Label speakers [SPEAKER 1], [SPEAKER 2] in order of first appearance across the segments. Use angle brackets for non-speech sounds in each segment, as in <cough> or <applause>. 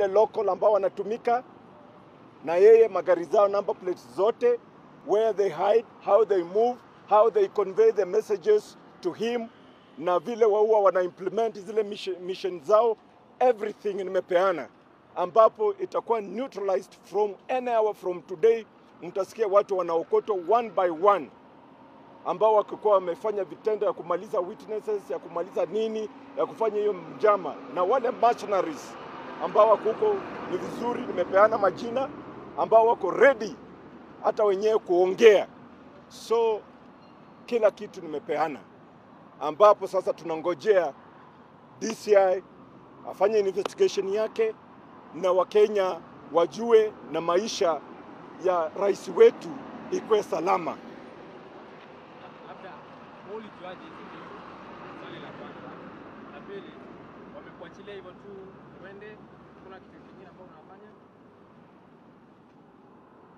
[SPEAKER 1] wale local ambao wanatumika na yeye, magari zao, number plates zote, where they hide, how they move, how they convey the messages to him, na vile waua wana implement zile mission, mission zao, everything nimepeana, ambapo itakuwa neutralized from any hour from today. Mtasikia watu wanaokotwa one by one ambao wakikuwa wamefanya vitendo ya kumaliza witnesses, ya kumaliza nini, ya kufanya hiyo mjama, na wale mercenaries ambao wako huko, ni vizuri nimepeana majina ambao wako ready hata wenyewe kuongea, so kila kitu nimepeana, ambapo sasa tunangojea DCI afanye investigation yake na Wakenya wajue na maisha ya rais wetu ikuwe salama.
[SPEAKER 2] hivyo tu vitu? Swali la kwanza. La pili, wamekuachilia hivyo tu uende, kuna kitu kingine ambao unafanya?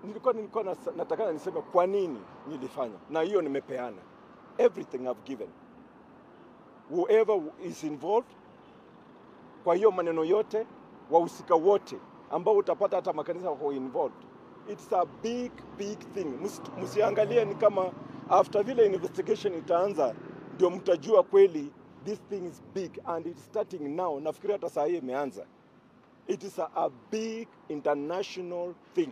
[SPEAKER 1] Nilikuwa nilikuwa nataka niseme kwa nini nilifanya, na hiyo nimepeana everything I've given whoever is involved kwa hiyo maneno yote, wahusika wote ambao utapata hata makanisa wako involved. It's a big big thing. Msiangalie ni kama after vile investigation itaanza ndio mtajua kweli this thing is big and it's starting now. Nafikiri hata saa hii imeanza. It is a, a big international thing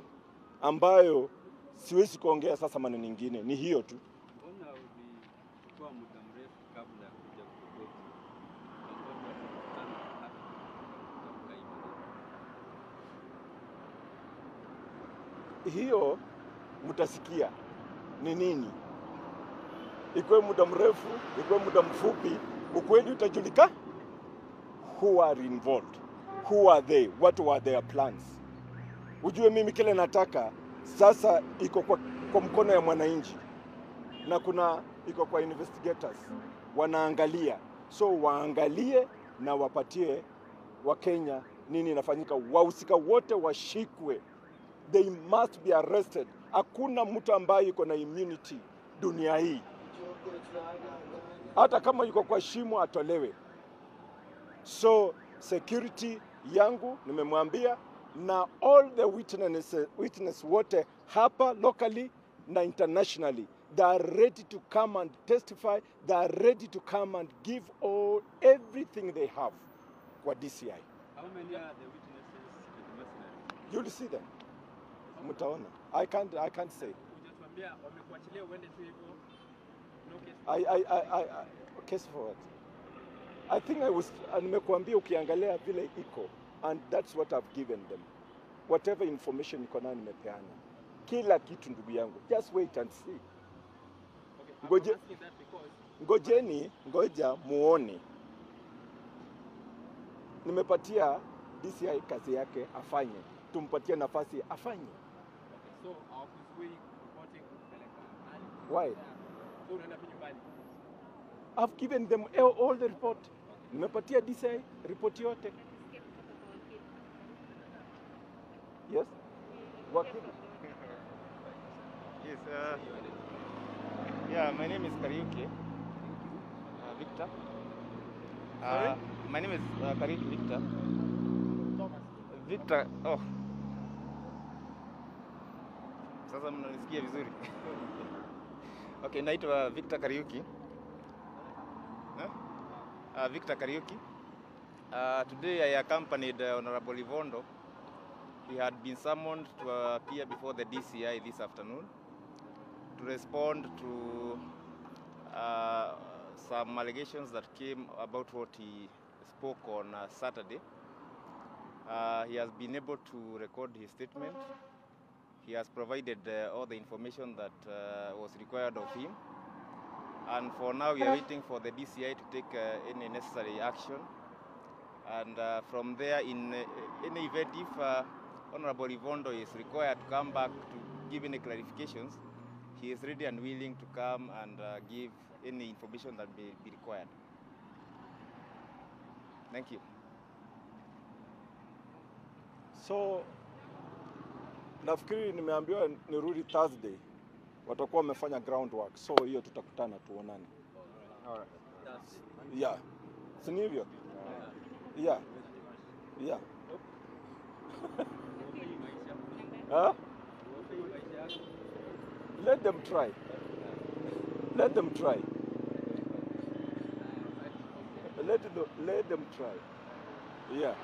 [SPEAKER 1] ambayo siwezi kuongea sasa maneno mengine, ni hiyo tu. Hiyo mtasikia. Ni nini, ikuwe muda mrefu, ikuwe muda mfupi, ukweli utajulika. Who are involved, who are they, what were their plans. Ujue mimi kile nataka sasa iko kwa, kwa mkono ya mwananchi. Na kuna iko kwa investigators. Wanaangalia, so waangalie na wapatie Wakenya nini inafanyika, wahusika wote washikwe. They must be arrested. Hakuna mtu ambaye iko na immunity dunia hii, hata kama yuko kwa shimo atolewe. So security yangu nimemwambia, na all the witness, witness wote hapa locally na internationally they are ready to come and testify, they are ready to come and give all everything they have kwa DCI.
[SPEAKER 3] How many are the witnesses and mercenaries?
[SPEAKER 1] You'll see them, mtaona. I can't, I can't say.
[SPEAKER 2] Hujatuambia wamekuachilia uende tu hivyo. No case.
[SPEAKER 1] I, I, I, I, I, case what I think I was, nimekuambia ukiangalia vile iko and that's what I've given them. Whatever information iko nayo nimepeana. Kila kitu ndugu yangu. Just wait and see.
[SPEAKER 2] Okay,
[SPEAKER 1] Ngoje- Ngojeni, ngoja muone. Nimepatia DCI kazi yake afanye. Tumpatie nafasi afanye.
[SPEAKER 2] okay, so.
[SPEAKER 1] Why? I've given them all all the report. Nimepatia DCI report yote. Yes? What
[SPEAKER 4] Yes, uh, yeah, my name is Kariuki. Uh, Victor. Uh, my name is uh, Kariuki Victor.
[SPEAKER 2] Thomas.
[SPEAKER 4] Victor, oh. Sasa mnanisikia vizuri. <laughs> okay, naitwa Victor Kariuki. Huh? Uh, Victor Kariuki. Uh, today I accompanied uh, Honorable Ivondo. He had been summoned to appear before the DCI this afternoon to respond to uh, some allegations that came about what he spoke on uh, Saturday. Uh, he has been able to record his statement. He has provided uh, all the information that uh, was required of him. And for now, we are waiting for the DCI to take uh, any necessary action. And from there, in any event, if Honorable Ivondo is required to come back to give any clarifications, he is ready and willing to come and uh, give any information that may be required. Thank you.
[SPEAKER 1] So nafikiri nimeambiwa nirudi Thursday, watakuwa wamefanya groundwork, so hiyo tutakutana tuonane. Yeah, si ni hivyo? Yeah, yeah. <laughs> Huh? Let them try. Let them try. Let them, let them try. Yeah.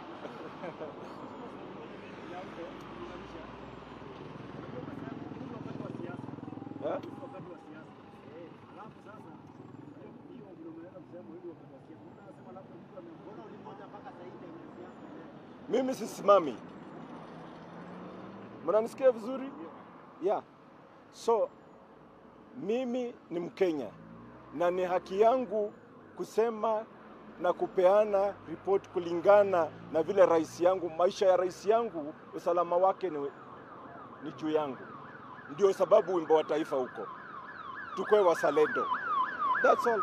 [SPEAKER 1] Mimi sisimami. Mnanisikia vizuri? Yeah. So mimi ni Mkenya na ni haki yangu kusema na kupeana ripoti kulingana na vile rais yangu, maisha ya rais yangu, usalama wake ni, ni juu yangu. Ndio sababu wimbo wa taifa huko, tukwe wazalendo. That's all.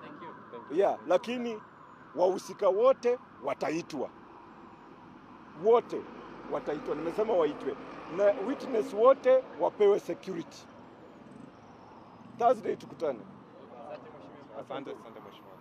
[SPEAKER 2] Thank you.
[SPEAKER 1] Yeah, lakini wahusika wote wataitwa, wote wataitwa. Nimesema waitwe na witness wote wapewe security. Thursday tukutane.
[SPEAKER 2] Asante.
[SPEAKER 4] Asante, mheshimiwa.